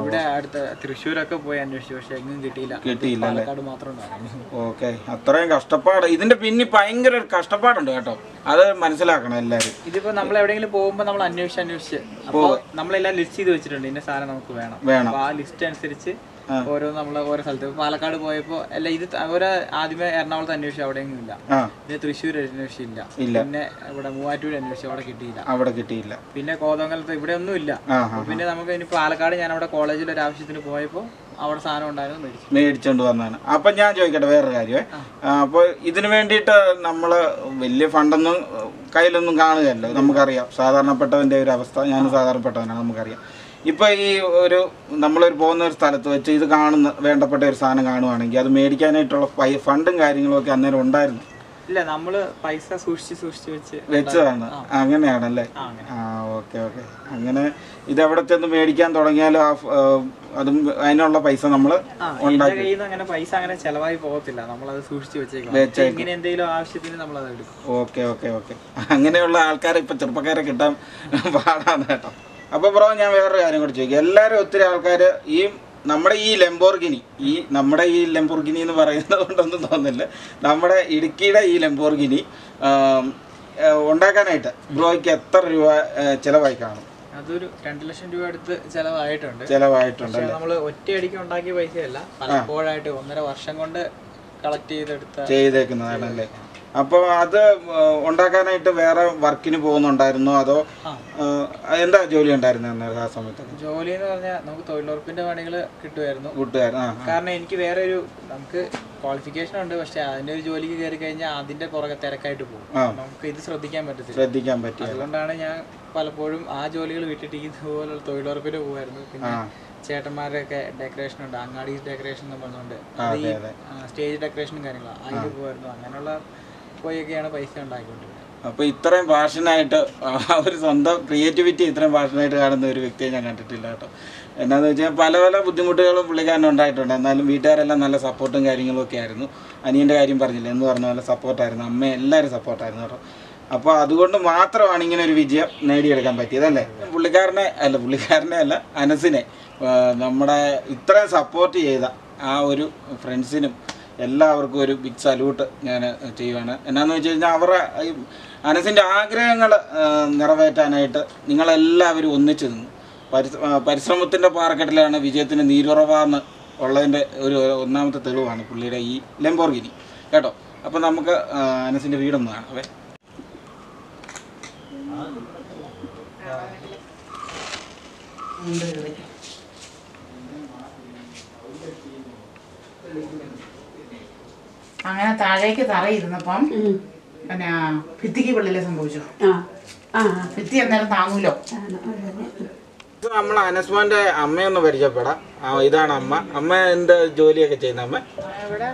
ഇവിടെ അടുത്ത തൃശ്ശൂരൊക്കെ പോയി അന്വേഷിച്ചു പക്ഷെ എങ്ങും കിട്ടിയില്ല. കിട്ടിയില്ല പാലക്കാട് മാത്രം ഓക്കെ. അത്രയും കഷ്ടപ്പാട്. ഇതിന്റെ പിന്നെ ഭയങ്കര കഷ്ടപ്പാടുണ്ട് കേട്ടോ. അത് മനസ്സിലാക്കണം എല്ലാരും ഇതിപ്പോ നമ്മൾ എവിടെയെങ്കിലും പോകുമ്പോ നമ്മൾ അന്വേഷിച്ച് അന്വേഷിച്ച്. നമ്മളെല്ലാം ലിസ്റ്റ് ചെയ്ത് വെച്ചിട്ടുണ്ട്. ഇന്ന സാധനം നമുക്ക് വേണം. വേണം. ആ ലിസ്റ്റ് അനുസരിച്ച് ഓരോ നമ്മൾ ഓരോ സ്ഥലത്ത്. പാലക്കാട് പോയപ്പോ അല്ല ഇത് ഓരോ ആദ്യമേ എറണാകുളത്ത് അന്വേഷിച്ചു അവിടെയെങ്കിലും ഇല്ല. പിന്നെ തൃശ്ശൂർ അന്വേഷിച്ചില്ല. ഇല്ല. പിന്നെ ഇവിടെ മൂവാറ്റൂർ അന്വേഷിച്ചു അവിടെ കിട്ടിയില്ല. അവിടെ കിട്ടിയില്ല. പിന്നെ കോതങ്കലത്ത് ഇവിടെ ഒന്നും ഇല്ല. പിന്നെ നമുക്ക് ഇനി പാലക്കാട് ഞാൻ അവിടെ കോളേജിൽ ഒരു ആവശ്യത്തിന് പോയപ്പോ അവിടെ സാധനം ഉണ്ടായിരുന്നു മേടിച്ചു. മേടിച്ചോണ്ട് വന്നാണ് അപ്പൊ ഞാൻ ചോദിക്കട്ടെ വേറൊരു കാര്യമേ. അപ്പൊ ഇതിനു വേണ്ടിയിട്ട് നമ്മൾ വലിയ ഫണ്ടൊന്നും കയ്യിലൊന്നും കാണുകയല്ലോ. നമുക്കറിയാം. സാധാരണപ്പെട്ടവന്റെ ഒരു അവസ്ഥ ഞാൻ സാധാരണപ്പെട്ടവനാണ് നമുക്കറിയാം. ഇപ്പൊ ഈ ഒരു നമ്മളൊരു പോകുന്ന ഒരു സ്ഥലത്ത് വെച്ച് ഇത് കാണുന്ന വേണ്ടപ്പെട്ട ഒരു സാധനം കാണുവാണെങ്കിൽ അത് മേടിക്കാനായിട്ടുള്ള ഫണ്ടും കാര്യങ്ങളും ഒക്കെ അന്നേരം ഉണ്ടായിരുന്നു. ഇല്ല നമ്മൾ പൈസ സൂക്ഷിച്ച് സൂക്ഷിച്ച് വെച്ച് വെച്ചതാണ്. അങ്ങനെയാണല്ലേ? ആ, ഓക്കെ ഓക്കെ. അങ്ങനെ ഇത് എവിടെ ചെന്ന് മേടിക്കാൻ തുടങ്ങിയാലും ആ അതും അതിനുള്ള പൈസ നമ്മൾ അങ്ങനെ പൈസ അങ്ങനെ ചെലവായി പോകത്തില്ല. നമ്മളത് സൂക്ഷിച്ച് വെച്ചേക്കും. ഇങ്ങനെ എന്തെങ്കിലും ആവശ്യത്തിന് നമ്മൾ അത് എടുക്കും. Okay okay okay. അങ്ങനെയുള്ള ആൾക്കാരെ ഇപ്പൊ ചെറുപ്പക്കാരെ കിട്ടാൻ പാടാണ് കേട്ടോ. അപ്പൊ ബ്രോ ഞാൻ വേറൊരു കാര്യം കൂടി ചോദിക്കും. എല്ലാവരും ഒത്തിരി ആൾക്കാർ ഈ നമ്മുടെ ഈ ലംബോർഗിനി ഈ നമ്മുടെ ഈ ലംബോർഗിനി എന്ന് പറയുന്നത് കൊണ്ടൊന്നും തോന്നില്ല നമ്മുടെ ഇടുക്കിയുടെ ഈ ലംബോർഗിനി ഉണ്ടാക്കാനായിട്ട് ബ്രോയ്ക്ക് എത്ര രൂപ ചിലവായി കാണും? അതൊരു രണ്ട് ലക്ഷം രൂപ അടുത്ത് ചെലവായിട്ടുണ്ട്. ചിലവായിട്ടുണ്ട് നമ്മൾ ഒറ്റയടിക്ക് ഉണ്ടാക്കിയ പൈസയല്ല. പലപ്പോഴായിട്ട് ഒന്നര വർഷം കൊണ്ട് കളക്ട് ചെയ്തെടുത്ത ചെയ്തേക്കുന്നതാണല്ലേ? അപ്പോൾ അത് ഉണ്ടാക്കാനായിട്ട് വേറെ വർക്കിന് പോകുന്നുണ്ടായിരുന്നോ? അതോ എന്താ ജോലി ഉണ്ടായിരുന്നു ആ സമയത്ത്? ജോലി എന്ന് പറഞ്ഞാൽ നമുക്ക് തൊഴിലുറപ്പിന്റെ പണികൾ കിട്ടുമായിരുന്നു കിട്ടുമായിരുന്നു കാരണം എനിക്ക് വേറെ ഒരു നമുക്ക് ക്വാളിഫിക്കേഷൻ ഉണ്ട്. പക്ഷെ അതിന്റെ ഒരു ജോലിക്ക് കയറി കഴിഞ്ഞാൽ അതിന്റെ പുറകെ തിരക്കായിട്ട് പോകും. നമുക്ക് ഇത് ശ്രദ്ധിക്കാൻ പറ്റത്തില്ല. ശ്രദ്ധിക്കാൻ പറ്റും അതുകൊണ്ടാണ് ഞാൻ പലപ്പോഴും ആ ജോലികൾ വിട്ടിട്ട് ഇതുപോലുള്ള തൊഴിലുറപ്പിന് പോകുമായിരുന്നു പിന്നെ. ചേട്ടന്മാരൊക്കെ ഡെക്കറേഷൻ ഉണ്ട്. അങ്ങാടി ഡെക്കറേഷൻ എന്ന് പറഞ്ഞുകൊണ്ട് സ്റ്റേജ് ഡെക്കറേഷനും കാര്യങ്ങളും അതിന് പോകുമായിരുന്നു അങ്ങനെയുള്ള പോയൊക്കെയാണ് പൈസ ഉണ്ടാക്കിക്കൊണ്ടിരുന്നത്. അപ്പോൾ ഇത്രയും പാഷനായിട്ട് ഒരു സ്വന്തം ക്രിയേറ്റിവിറ്റി ഇത്രയും പാഷനായിട്ട് കാണുന്ന ഒരു വ്യക്തിയെ ഞാൻ കണ്ടിട്ടില്ല കേട്ടോ. എന്നാന്ന് വെച്ചാൽ പല പല ബുദ്ധിമുട്ടുകളും പുള്ളിക്കാരൻ ഉണ്ടായിട്ടുണ്ട്. എന്നാലും വീട്ടുകാരെല്ലാം നല്ല സപ്പോർട്ടും കാര്യങ്ങളും ഒക്കെ ആയിരുന്നു. അനിയന്റെ കാര്യം പറഞ്ഞില്ല? എന്ന് പറഞ്ഞ പോലെ സപ്പോർട്ടായിരുന്നു അമ്മ എല്ലാവരും സപ്പോർട്ടായിരുന്നു കേട്ടോ. അപ്പോൾ അതുകൊണ്ട് മാത്രമാണ് ഇങ്ങനെ ഒരു വിജയം നേടിയെടുക്കാൻ പറ്റിയതല്ലേ പുള്ളിക്കാരനെ അല്ല പുള്ളിക്കാരനെ അല്ല അനസിനെ നമ്മുടെ ഇത്രയും സപ്പോർട്ട് ചെയ്ത ആ ഒരു ഫ്രണ്ട്സിനും എല്ലാവർക്കും ഒരു ബിഗ് സല്യൂട്ട് ഞാൻ ചെയ്യുവാണ്. എന്നാന്ന് വെച്ച് കഴിഞ്ഞാൽ അവരുടെ ഈ അനസിന്റെ ആഗ്രഹങ്ങൾ നിറവേറ്റാനായിട്ട് നിങ്ങളെല്ലാവരും ഒന്നിച്ചു നിന്നു. പരിശ്ര പരിശ്രമത്തിന്റെ പാറക്കെട്ടിലാണ് വിജയത്തിന് നീരുറവാന്ന് ഉള്ളതിന്റെ ഒരു ഒന്നാമത്തെ തെളിവാണ് പുള്ളിയുടെ ഈ ലെമ്പോർഗിനി കേട്ടോ? അപ്പോൾ നമുക്ക് അനസിന്റെ വീടൊന്ന് കാണാവേ അങ്ങനെ താഴേക്ക് തറയിരുന്നപ്പം പിന്നെ ഭിത്തിക്ക് വെള്ളിലെ സംഭവിച്ചു? ആ. ആ ഭിത്തി അന്നേരം താങ്ങൂലോ? ഇത് നമ്മൾ അനസ്മാന്റെ അമ്മയൊന്ന് പരിചയപ്പെടാം. ആ, ഇതാണ് അമ്മ. അമ്മ എന്താ ജോലിയൊക്കെ ചെയ്യുന്ന അമ്മ? ഇവിടെ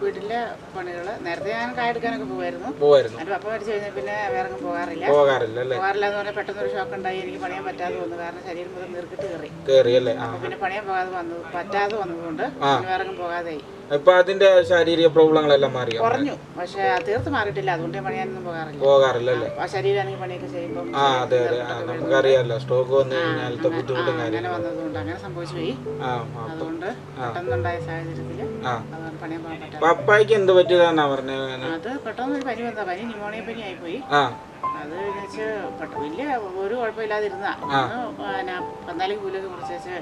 വീട്ടിലെ പണികൾ. നേരത്തെ ഞാൻ കായെടുക്കാനൊക്കെ പോവായിരുന്നു. പോവായിരുന്നു. അപ്പൊ പപ്പ മരിച്ചു കഴിഞ്ഞാൽ പിന്നെ വേറെ പോകാറില്ല. പോകാറില്ല അല്ലേ? പോകാറില്ല എന്ന് പറഞ്ഞാൽ പെട്ടെന്ന് ഒരു ഷോക്ക് ഉണ്ടായി. എനിക്ക് പണിയാൻ പറ്റാതെ വന്നു. കാരണം ശരീരം മുതൽ നിർക്കിട്ട് കയറി. കേറി അല്ലേ? പിന്നെ പണിയാൻ പോകാതെ വന്നു. പറ്റാതെ വന്നതുകൊണ്ട് വേറെ പോകാതെയായി. ഇപ്പൊ അതിന്റെ ശാരീരിക പ്രോബ്ലങ്ങളെല്ലാം മാറി കുറഞ്ഞു. പക്ഷെ തീർത്ത് മാറിയിട്ടില്ല. അതുകൊണ്ട് പണിയാനൊന്നും പോകാറില്ല. പോകാറില്ല അല്ലേ? ആ ശരീരമാണെങ്കിൽ പണിയൊക്കെ ചെയ്യുമ്പോൾ ആ അതെ അതെ. നമുക്കറിയാലോ. സ്ട്രോക്ക് വന്നു കഴിഞ്ഞാൽ ബുദ്ധിമുട്ടും അങ്ങനെ കാര്യങ്ങളും. വന്നതുകൊണ്ട് അങ്ങനെ സംഭവിച്ചു പോയി. അതുകൊണ്ട് പെട്ടെന്നുണ്ടായ സാഹചര്യത്തിൽ പണിയാൻ പറ്റാതെ പപ്പായ്ക്ക് എന്ത് പറ്റിയതാന്നാ പറഞ്ഞത് അത് പെട്ടെന്ന് ഒരു പനി വന്നതാ. പനി ന്യൂമോണിയ പനി ആയിപ്പോയി. അത് വെച്ച് വലിയ ഒരു കുഴപ്പമില്ലാതിരുന്ന. പിന്നെ പന്നാലും കൂലൊക്കെ കുറച്ച് വെച്ച്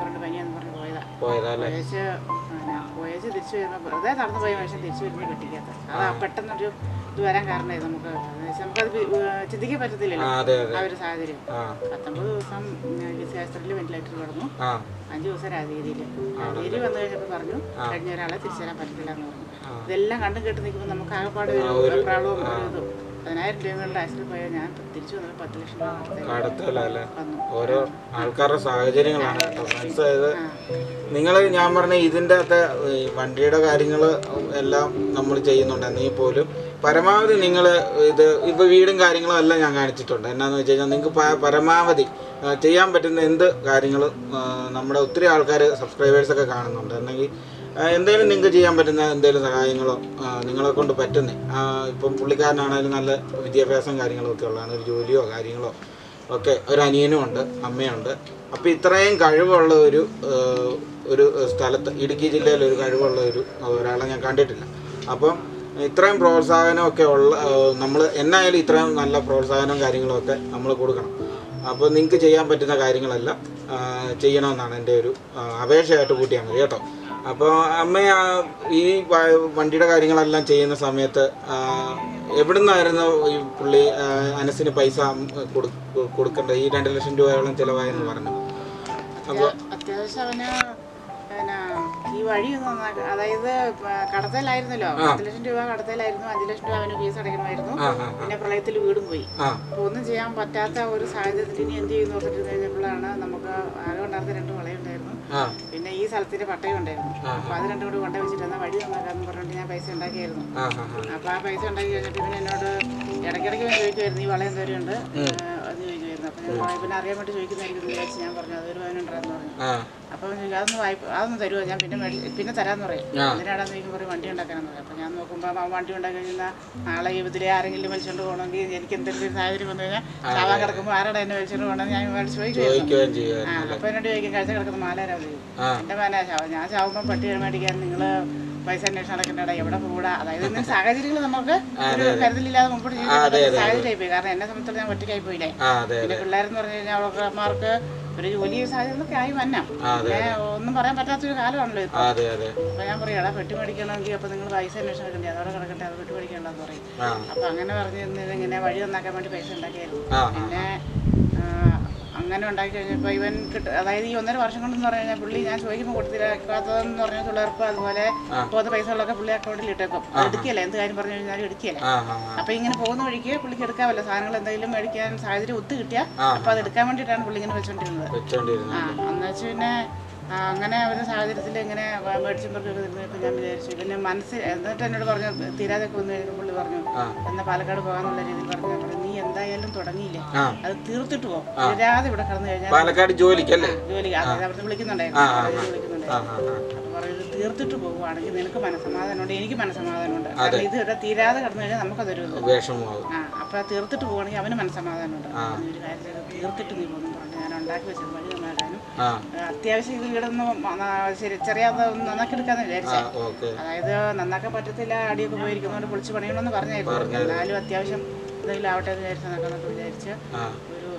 പറഞ്ഞിട്ട് പനിയാന്ന് പറഞ്ഞു പോയതാ. പോയച്ച് പോയച്ച് തിരിച്ചു വരുമ്പോൾ വെറുതെ നടന്നു പോയ മനുഷ്യൻ തിരിച്ചു വരുന്നത് കിട്ടിക്കാത്ത. അതാ പെട്ടെന്നൊരു ഇത് വരാൻ കാരണമായി നമുക്ക് നമുക്കത് ചിന്തിക്കാൻ പറ്റത്തില്ലല്ലോ. അതെ അതെ. ആ ഒരു സാഹചര്യം. ആ. പത്തൊമ്പത് ദിവസം വെന്റിലേറ്ററിൽ കിടന്നു. ആ. ദിവസം രാജഗിരിയിൽ. രാജഗിരി വന്നു കഴിഞ്ഞപ്പോ പറഞ്ഞു കഴിഞ്ഞ ഒരാളെ തിരിച്ചുതരാൻ പറ്റത്തില്ല എന്ന് പറഞ്ഞു ഇതെല്ലാം കണ്ടും കേട്ട് നിൽക്കുമ്പോൾ നമുക്ക് ആകെപ്പാട് ഒരു പ്രാളവും ഒരു ഇതും പതിനായിരം രൂപകളുടെ ആശുപത്രി പോയാൽ ഞാൻ തിരിച്ചു വന്നത് പത്ത് ലക്ഷം രൂപ ഓരോ ആൾക്കാരുടെ സാഹചര്യങ്ങളാണ് മനസ്സിലായത് നിങ്ങൾ ഞാൻ പറഞ്ഞ ഇതിന്റെ അകത്തെ വണ്ടിയുടെ കാര്യങ്ങൾ എല്ലാം നമ്മൾ ചെയ്യുന്നുണ്ട്. എന്നെങ്കിൽ പോലും പരമാവധി നിങ്ങൾ ഇത് ഇപ്പോൾ വീടും കാര്യങ്ങളും എല്ലാം ഞാൻ കാണിച്ചിട്ടുണ്ട്. എന്നാന്ന് വെച്ച് കഴിഞ്ഞാൽ നിങ്ങൾക്ക് പരമാവധി ചെയ്യാൻ പറ്റുന്ന എന്ത് കാര്യങ്ങളും നമ്മുടെ ഒത്തിരി ആൾക്കാർ സബ്സ്ക്രൈബേഴ്സൊക്കെ കാണുന്നുണ്ട്. എന്നെങ്കിൽ എന്തെങ്കിലും നിങ്ങൾക്ക് ചെയ്യാൻ പറ്റുന്ന എന്തെങ്കിലും സഹായങ്ങളോ നിങ്ങളെ കൊണ്ട് പറ്റുന്ന. ഇപ്പം പുള്ളിക്കാരനാണെങ്കിലും നല്ല വിദ്യാഭ്യാസം കാര്യങ്ങളൊക്കെ ഉള്ളതാണ്. ഒരു ജോലിയോ കാര്യങ്ങളോ ഒക്കെ ഒരു അനിയനും ഉണ്ട് അമ്മയുണ്ട്. അപ്പോൾ ഇത്രയും കഴിവുള്ള ഒരു ഒരു സ്ഥലത്ത് ഇടുക്കി ജില്ലയിൽ ഒരു കഴിവുള്ള ഒരു ഒരാളെ ഞാൻ കണ്ടിട്ടില്ല. അപ്പം ഇത്രയും പ്രോത്സാഹനമൊക്കെ ഉള്ള നമ്മൾ എന്നായാലും ഇത്രയും നല്ല പ്രോത്സാഹനവും കാര്യങ്ങളൊക്കെ നമ്മൾ കൊടുക്കണം. അപ്പോൾ നിങ്ങൾക്ക് ചെയ്യാൻ പറ്റുന്ന കാര്യങ്ങളല്ല ചെയ്യണമെന്നാണ് എന്റെ ഒരു അപേക്ഷയായിട്ട് കൂട്ടിയാൽ മതി കേട്ടോ. അപ്പോൾ അമ്മ ഈ വണ്ടിയുടെ കാര്യങ്ങളെല്ലാം ചെയ്യുന്ന സമയത്ത് എവിടെ നിന്നായിരുന്നു ഈ പുള്ളി അനസിന് പൈസ കൊടു- കൊടുക്കേണ്ടത്? ഈ രണ്ട് ലക്ഷം രൂപയോളം ചിലവായെന്ന് പറഞ്ഞു അപ്പോൾ അത്യാവശ്യം ഈ വഴി ഒന്ന് അതായത് കടത്തലായിരുന്നല്ലോ. പത്ത് ലക്ഷം രൂപ കടത്തലായിരുന്നു. അഞ്ചു ലക്ഷം രൂപ അവന് ഫീസ് അടയ്ക്കണമായിരുന്നു. പിന്നെ പ്രളയത്തിൽ വീടും പോയി. അപ്പൊ ഒന്നും ചെയ്യാൻ പറ്റാത്ത ഒരു സാഹചര്യത്തിൽ ഇനി എന്ത് ചെയ്യുന്നു ഓർത്തിട്ട് കഴിഞ്ഞപ്പോഴാണ് നമുക്ക് ആകെ ഉണ്ടായിരുന്ന രണ്ട് വളയുണ്ടായിരുന്നു. പിന്നെ ഈ സ്ഥലത്തിന്റെ പട്ടയം ഉണ്ടായിരുന്നു. അപ്പൊ അത് രണ്ടും കൂടി കൊണ്ടു വെച്ചിട്ട് വഴി നന്നാക്കാന്ന് പറഞ്ഞിട്ട് ഞാൻ പൈസ ഉണ്ടാക്കിയായിരുന്നു. അപ്പൊ ആ പൈസ ഉണ്ടാക്കി കഴിഞ്ഞിട്ട് പിന്നെ എന്നോട് ഇടയ്ക്കിടയ്ക്ക് ചോദിക്കുമായിരുന്നു ഈ വളയം എന്തോരം ഉണ്ട് ചോദിക്കുമായിരുന്നു അപ്പൊ ഞാൻ വളയം പിന്നെ അറിയാൻ വേണ്ടി ചോദിക്കുന്നതായിരിക്കും വിചാരിച്ച് ഞാൻ പറഞ്ഞു അതൊരു പതിനുണ്ടായിരുന്നു പറഞ്ഞു. അപ്പൊ അതൊന്ന് വായ്പ അതൊന്ന് തരുമോ ഞാൻ പിന്നെ പിന്നെ തരാന്ന് പറയും. എന്തിനാണെന്ന് ചോദിക്കുമ്പോൾ പറയും വണ്ടി ഉണ്ടാക്കാനെന്ന് പറയും. അപ്പൊ ഞാൻ നോക്കുമ്പോൾ ആ വണ്ടി ഉണ്ടാക്കി കഴിഞ്ഞാൽ നാളെ ജീവിതത്തിലെ ആരെങ്കിലും വലിച്ചോണ്ട് പോകണമെങ്കിൽ എനിക്ക് എന്തെങ്കിലും ഒരു സാഹചര്യം വന്നു കഴിഞ്ഞാൽ ചാവാൻ കിടക്കുമ്പോൾ ആരാണ് എന്നെ വലിച്ചോണ്ട് പോകണമെന്ന് ഞാൻ മേടിച്ച് ചോദിക്കും ആ അപ്പൊ എന്നോട് ചോദിക്കും കഴിച്ച കിടക്കുന്ന മാലാരാ ചോദിക്കും ആ. എന്റെ മാനാ ചാവും. ഞാൻ ചാവുമ്പോൾ പട്ടി മേടിക്കാൻ നിങ്ങൾ പൈസ അന്വേഷണം നടക്കണ്ടടാ എവിടെ കൂടാ? അതായത് ഇന്ന് സാഹചര്യങ്ങൾ നമുക്ക് ഒരു കരുതലില്ലാതെ മുമ്പോട്ട് ജീവിക്കാൻ സാഹചര്യമായി പോയി കാരണം എന്നെ സംബന്ധിച്ചിടത്തോളം ഞാൻ ഒറ്റയ്ക്കായി പോയില്ലേ? പിന്നെ പിള്ളേരെന്ന് പറഞ്ഞു കഴിഞ്ഞാൽ അവർക്ക് ഒരു ജോലി സാഹചര്യങ്ങളൊക്കെ ആയി വന്നാം പിന്നെ ഒന്നും പറയാൻ പറ്റാത്തൊരു കാലമാണല്ലോ ഇപ്പൊ. അപ്പൊ ഞാൻ പറയാടാ പെട്ടി മേടിക്കണമെങ്കിൽ അപ്പൊ നിങ്ങൾ പൈസ അന്വേഷണം എടുക്കണ്ടേ അതോടെ കിടക്കട്ടെ അത് പെട്ടി മേടിക്കണ്ടെന്ന് പറയും. അപ്പൊ അങ്ങനെ പറഞ്ഞു ഇങ്ങനെ വഴി നന്നാക്കാൻ വേണ്ടി പൈസ ഉണ്ടാക്കിയായിരുന്നു. പിന്നെ അങ്ങനെ ഉണ്ടാക്കി കഴിഞ്ഞപ്പോൾ ഇവൻ കിട്ട അതായത് ഈ ഒന്നര വർഷം കൊണ്ടെന്ന് പറഞ്ഞു കഴിഞ്ഞാൽ പുള്ളി ഞാൻ ചോദിക്കുമ്പോൾ കൊടുത്തില്ലാത്തതെന്ന് പറഞ്ഞ തൊഴിലുറപ്പ് അതുപോലെ പോകുന്ന പൈസകളൊക്കെ പുള്ളി അക്കൗണ്ടിൽ ഇട്ടേക്കും. അത് എടുക്കുകയല്ല? എന്ത് കാര്യം പറഞ്ഞു കഴിഞ്ഞാലും ആ. അപ്പൊ ഇങ്ങനെ പോകുന്ന വഴിക്ക് പുള്ളിക്ക് എടുക്കാമല്ലോ. സാധനങ്ങൾ എന്തെങ്കിലും മേടിക്കാൻ സാഹചര്യം ഒത്തു കിട്ടിയാൽ അപ്പൊ അത് എടുക്കാൻ വേണ്ടിയിട്ടാണ് പുള്ളി ഇങ്ങനെ വെച്ചോണ്ടിരുന്നത്. വെച്ചോണ്ടിരുന്നു ആ എന്ന് വെച്ച് പിന്നെ അങ്ങനെ ഒരു സാഹചര്യത്തിൽ ഇങ്ങനെ മേടിച്ചും പറഞ്ഞു ഇരുന്നപ്പോൾ ഞാൻ വിചാരിച്ചു. പിന്നെ മനസ്സിൽ എന്നിട്ട് എന്നോട് പറഞ്ഞു തീരാതെ വന്നു കഴിഞ്ഞപ്പോൾ പുള്ളി പറഞ്ഞു എന്നാൽ പാലക്കാട് പോകാന്നുള്ള രീതിയിൽ പറഞ്ഞു. എന്തായാലും തുടങ്ങിയില്ലേ? അത് തീർത്തിട്ട് പോകും ഇവിടെ കടന്നു കഴിഞ്ഞാൽ പാലക്കാട് ജോലിക്കല്ലേ? ജോലി അതായത് അവിടുന്ന് വിളിക്കുന്നുണ്ടായിരുന്നു. തീർത്തിട്ട് പോകുവാണെങ്കിൽ നിനക്ക് മനസ്സമാധാനമുണ്ട് എനിക്ക് മനസ്സമാധാനമുണ്ട്. കാരണം ഇത് ഇവിടെ തീരാതെ കടന്നു കഴിഞ്ഞാൽ നമുക്കതൊരു ആ അപ്പോൾ തീർത്തിട്ട് പോകുവാണെങ്കിൽ അവന് മനസ്സമാധാനമുണ്ട്. ഉണ്ട് ഒരു തീർത്തിട്ട് നീ പോകുന്നു പറഞ്ഞു. ഞാൻ ഉണ്ടാക്കി വെച്ചത് വഴി നന്നാക്കാനും അത്യാവശ്യം ഇത് ഇവിടെ ഒന്ന് ശരി ചെറിയാതെ ഒന്ന് നന്നാക്കി എടുക്കാന്ന് വിചാരിച്ചേ. അതായത് നന്നാക്കാൻ പറ്റത്തില്ല അടിയൊക്കെ പോയിരിക്കുന്നതുകൊണ്ട് പൊളിച്ച് പണിയണമെന്ന് പറഞ്ഞായിരുന്നു. എന്നാലും അത്യാവശ്യം എന്തെങ്കിലും ആവട്ടെ എന്ന് വിചാരിച്ച് നക്കാന്നൊക്കെ വിചാരിച്ച് ഒരു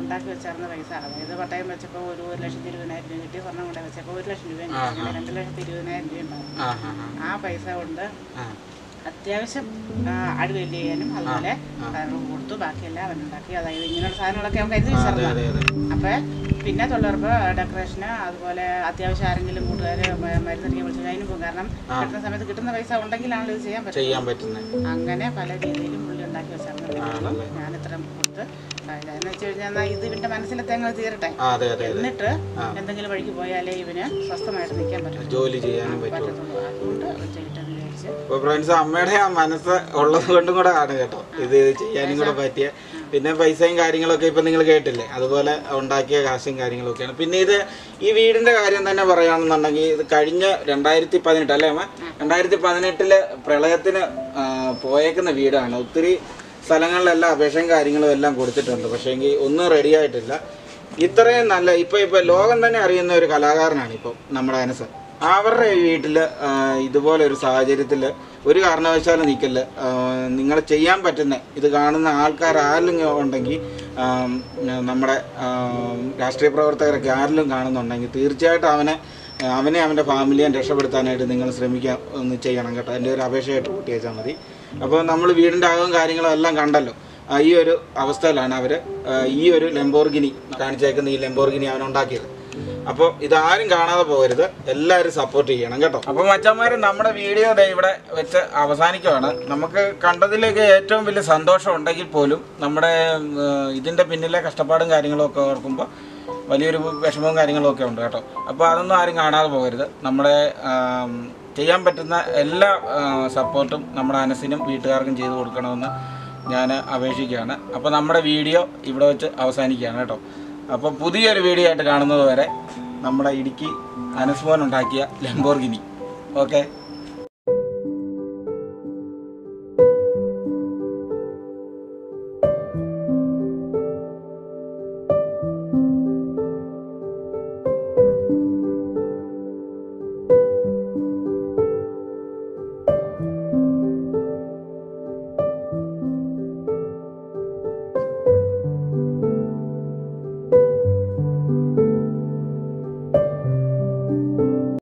ഉണ്ടാക്കി വെച്ചാർന്ന പൈസ അതായത് പട്ടയം വെച്ചപ്പോൾ ഒരു ഒരു ലക്ഷത്തി ഇരുപതിനായിരം രൂപ കിട്ടി സ്വർണം കൊണ്ടേ വെച്ചപ്പോൾ ഒരു ലക്ഷം രൂപ അങ്ങനെ രണ്ട് ലക്ഷത്തി ഇരുപതിനായിരം രൂപ ഉണ്ടാവും ആ പൈസ കൊണ്ട് അത്യാവശ്യം ആട് വലിയ ചെയ്യാനും അതുപോലെ സാധനങ്ങൾ കൊടുത്തു. ബാക്കിയെല്ലാം അവൻ ഉണ്ടാക്കി. അതായത് ഇങ്ങനെയുള്ള സാധനങ്ങളൊക്കെ അവൻ കരുതി വെച്ചിരുന്നു അപ്പോൾ പിന്നെ തൊഴിലുറപ്പ് ഡെക്കറേഷന് അതുപോലെ അത്യാവശ്യം ആരെങ്കിലും കൂട്ടുകാർ മരുന്നടിക്കാൻ വിളിച്ചു അതിനും പോകും. കാരണം കിട്ടുന്ന സമയത്ത് കിട്ടുന്ന പൈസ ഉണ്ടെങ്കിലാണല്ലോ ഇത് ചെയ്യാൻ പറ്റും പറ്റുന്നത്. അങ്ങനെ പല രീതിയിലും ഉണ്ടാക്കി വെച്ചാണ് ഞാൻ ഇത്രയും കൊടുത്ത് എന്ന് വെച്ച് കഴിഞ്ഞാൽ ഇത് ഇവന്റെ മനസ്സിലത്തെ അങ്ങ് തീരട്ടെ. എന്നിട്ട് എന്തെങ്കിലും വഴിക്ക് പോയാലേ ഇവന് സ്വസ്ഥമായിട്ട് നിൽക്കാൻ പറ്റും ജോലി ചെയ്യാനും അതുകൊണ്ട് വിചാരിച്ച് അമ്മയുടെ ആ മനസ്സ് ഉള്ളത് കൊണ്ടും കൂടെ ആണ് കേട്ടോ. ഇത് ചെയ്യാനും കൂടെ പറ്റിയ പിന്നെ പൈസയും കാര്യങ്ങളൊക്കെ ഇപ്പം നിങ്ങൾ കേട്ടില്ലേ? അതുപോലെ ഉണ്ടാക്കിയ കാശും കാര്യങ്ങളൊക്കെയാണ്. പിന്നെ ഇത് ഈ വീടിന്റെ കാര്യം തന്നെ പറയുകയാണെന്നുണ്ടെങ്കിൽ ഇത് കഴിഞ്ഞ രണ്ടായിരത്തി പതിനെട്ട് അല്ലേ അമ്മ? രണ്ടായിരത്തി പതിനെട്ടിൽ പ്രളയത്തിന് പോയേക്കുന്ന വീടാണ്. ഒത്തിരി സ്ഥലങ്ങളിലെല്ലാം അപേക്ഷയും കാര്യങ്ങളും എല്ലാം കൊടുത്തിട്ടുണ്ട്. പക്ഷേ എങ്കിൽ ഒന്നും റെഡി ആയിട്ടില്ല. ഇത്രയും നല്ല ഇപ്പം ഇപ്പം ലോകം തന്നെ അറിയുന്ന ഒരു കലാകാരനാണ് ഇപ്പം നമ്മുടെ അനസ് അവരുടെ വീട്ടിൽ ഇതുപോലെ ഒരു സാഹചര്യത്തിൽ ഒരു കാരണവശാലും നിൽക്കല്ല നിങ്ങൾ ചെയ്യാൻ പറ്റുന്ന ഇത് കാണുന്ന ആൾക്കാർ ആരെങ്കിലും ഉണ്ടെങ്കിൽ നമ്മുടെ രാഷ്ട്രീയ പ്രവർത്തകരൊക്കെ ആരെങ്കിലും കാണുന്നുണ്ടെങ്കിൽ തീർച്ചയായിട്ടും അവനെ അവനെ അവന്റെ ഫാമിലിയെ രക്ഷപ്പെടുത്താനായിട്ട് നിങ്ങൾ ശ്രമിക്കാം ഒന്ന് ചെയ്യണം കേട്ടോ. എന്റെ ഒരു അപേക്ഷയായിട്ട് കൂട്ടി മതി. അപ്പോൾ നമ്മൾ വീടിന്റെ അകവും കാര്യങ്ങളും എല്ലാം കണ്ടല്ലോ. ഈ ഒരു അവസ്ഥയിലാണ് അവർ ഈ ഒരു ലെമ്പോർഗിനി കാണിച്ചേക്കുന്ന ഈ ലെമ്പോർഗിനി അവൻ ഉണ്ടാക്കിയത് അപ്പോൾ ഇതാരും കാണാതെ പോകരുത്. എല്ലാവരും സപ്പോർട്ട് ചെയ്യണം കേട്ടോ. അപ്പോൾ മച്ചന്മാർ നമ്മുടെ വീഡിയോ ഇവിടെ വെച്ച് അവസാനിക്കുവാണ്. നമുക്ക് കണ്ടതിലേക്ക് ഏറ്റവും വലിയ സന്തോഷം ഉണ്ടെങ്കിൽ പോലും നമ്മുടെ ഇതിന്റെ പിന്നിലെ കഷ്ടപ്പാടും കാര്യങ്ങളും ഒക്കെ ഓർക്കുമ്പോൾ വലിയൊരു വിഷമവും കാര്യങ്ങളും ഒക്കെ ഉണ്ട് കേട്ടോ. അപ്പോൾ അതൊന്നും ആരും കാണാതെ പോകരുത്. നമ്മുടെ ചെയ്യാൻ പറ്റുന്ന എല്ലാ സപ്പോർട്ടും നമ്മുടെ അനസിനും വീട്ടുകാർക്കും ചെയ്തു കൊടുക്കണമെന്ന് ഞാൻ അപേക്ഷിക്കുകയാണ്. അപ്പോൾ നമ്മുടെ വീഡിയോ ഇവിടെ വെച്ച് അവസാനിക്കുകയാണ് കേട്ടോ. അപ്പോൾ പുതിയൊരു വീഡിയോ ആയിട്ട് കാണുന്നത് വരെ നമ്മുടെ ഇടുക്കി അനസ്മോൻ ഉണ്ടാക്കിയ ലംബോർഗിനി ഓക്കെ